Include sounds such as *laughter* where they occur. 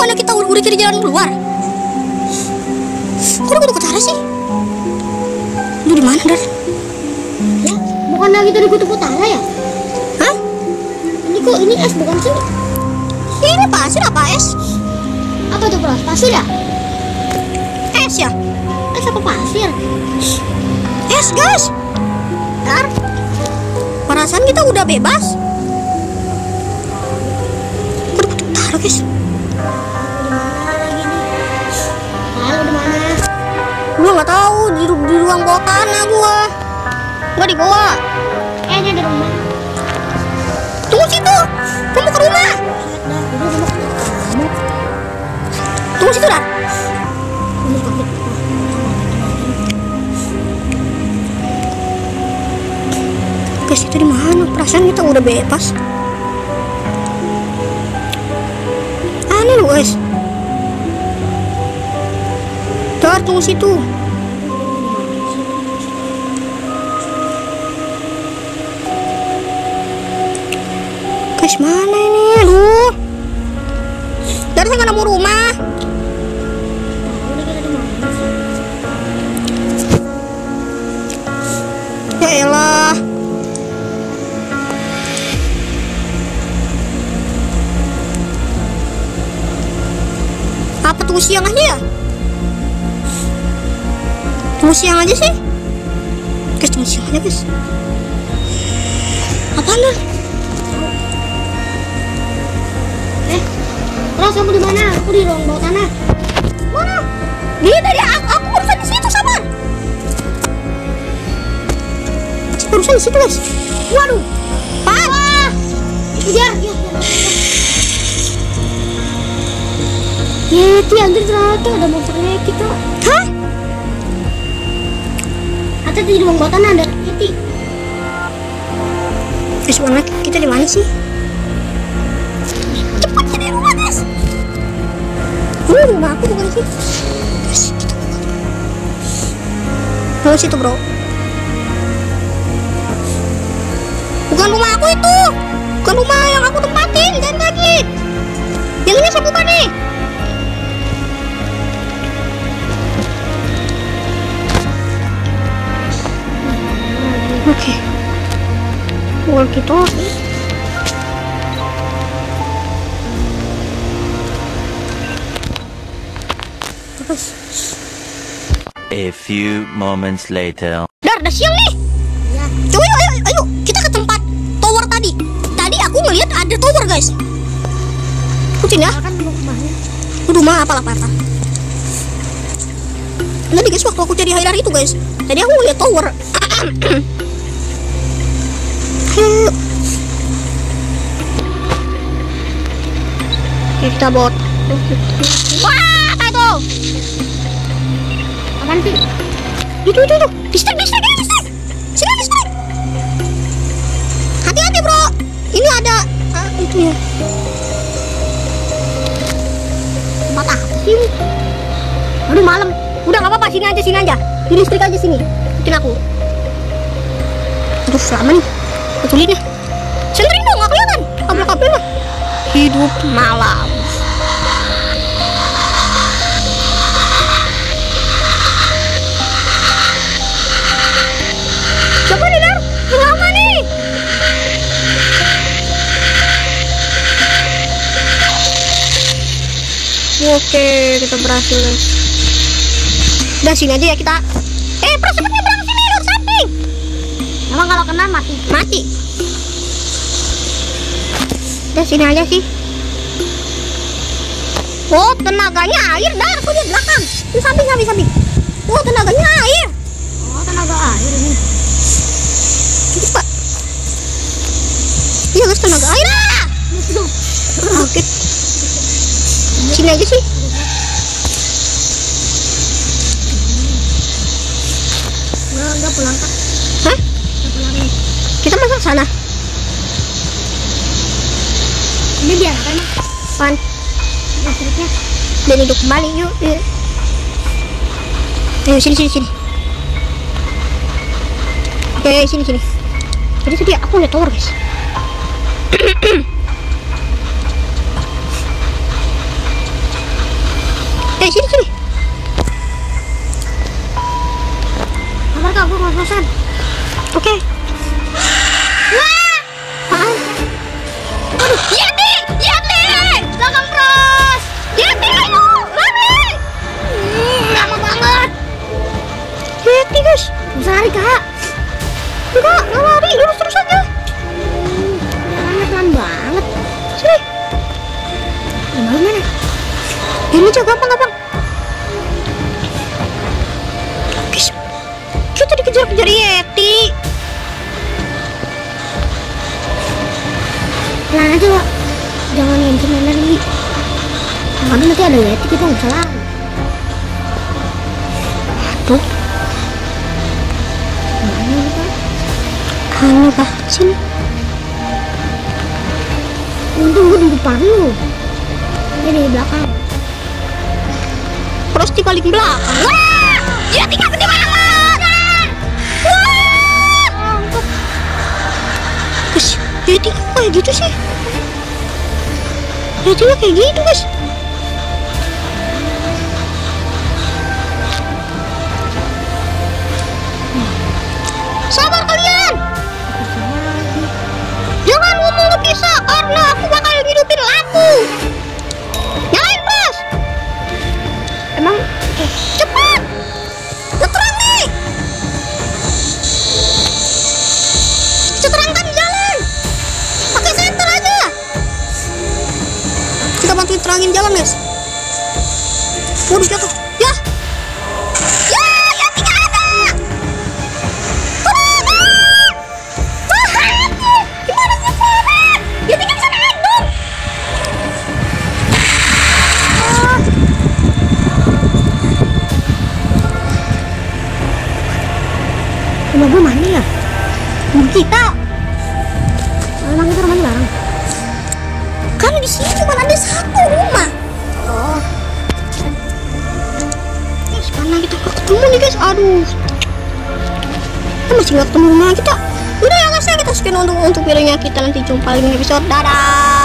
bukannya kita udah, udah kiri jalan keluar kok udah ke utara sih lu di mana dar Ya, bukan lagi dari kutub utara ya? hah Ini kok ini es bukan sih? ini pasir apa es Apa tuh Pras? Pasir ya? es ya Es apa pasir? es guys dar perasaan kita udah bebas kutub utara guys gua nggak tahu di, di ruang bawah tanah gua. Gua di goa Eh, ini di rumah. tunggu situ. Gua mau ke rumah. Dah, kamu. tunggu situ dar Kamu kaget. guys itu di mana? Perasaan kita udah bebas. Aneh lu guys. Dar tunggu situ guys mana ini? Aduh. Dar saya nggak nemu rumah. Ya elah. Apa tunggu siang aja ya? Tunggu siang aja sih. Guys tunggu siang aja guys. Apaan dah Pras kamu di mana? Aku di ruang bawah tanah. mana dia dari aku, aku barusan di situ sabar barusan di situ guys waduh pak Kejar, ya, ya. Yeti, anjir ternyata ada monsternya kita. hah Atau di ruang bawah tanah ada Yeti. guys mana kita di mana sih ini rumah aku bukan sih Tunggu situ bro. Bukan rumah aku itu. Bukan rumah yang aku tempatin. Dan lagi yang ini saya buka nih. Oke. Walkie talkie A few moments later. dar udah siang nih Ya, Coba ayo, ayo, ayo, kita ke tempat tower tadi. Tadi aku ngeliat ada tower guys. Kucing ya? kan mau ke mana? Rumah apa lapar? Tadi guys waktu aku cari highlight itu guys, tadi aku ngeliat tower. *clears throat* Kita bot. Wah, itu. Apaan sih? Itu itu itu. Distrik distrik distrik. Sini distrik. Hati-hati bro. Ini ada ah, itu ya. Tempat apa sih? ini? Aduh malam. Udah nggak apa-apa sini aja sini aja. Di listrik aja sini. Ikutin aku. Aduh lama nih. Ya. Sentring dong nggak kelihatan. Kabel-kabel lah. Hidup malam. Oke, kita berhasil guys. Udah sini aja ya kita. Eh, Pras cepet nyebrang sini, lur samping. Emang kalau kena mati. Mati. Udah sini aja sih. Oh, tenaganya air, Dar. Kok di belakang? Di samping, samping, samping. Oh, tenaganya air. Oh, tenaga air ini. Pak. Iya, guys, tenaga air. Ah! Oke. Sini aja sih. Udah pulang kak. Hah? Udah pulang nih. Kita masuk sana. Ini biar apa emang? Pan. Listriknya. Dan hidup kembali yuk. yuk. Ayo sini sini sini. Oke, sini sini. Jadi tadi aku lihat tower guys. *clears throat* sini sini. Kabar kak, gue ngos-ngosan. Oke. Wah! Apaan? Aduh. Belakang pros! Yeti, ayo, lari. Lama banget. Yeti guys. Bisa lari kak. Aja gampang gampang. Kita dikejar-kejar Yeti. Pelan aja kak. Jangan yang main lagi. Karena nanti ada Yeti kita nggak bisa lari. Gimana nih kak? aneh banget sini. Untung gue di depan lu. Dia di belakang. Terus di paling belakang. Wah, gede banget. Wah, guys, Yeti kok kayak gitu sih? Nggak kayak gitu guys. Terangin jalan guys. Waduh jatuh. Ya. Ya, ya tidak ada. Tolong. Tolong. Gimana sih Farhan? Ya tidak bisa naik dong. Ah. rumah gue mana ya? Rumah kita Emang kita rumahnya di sini cuma ada satu rumah. Oh, Guys, karena kita ketemu nih guys, aduh. Kita masih nggak ketemu rumah kita. Udah ya guys, ya kita sekian untuk untuk videonya kita nanti jumpa lagi di episode. Dadah.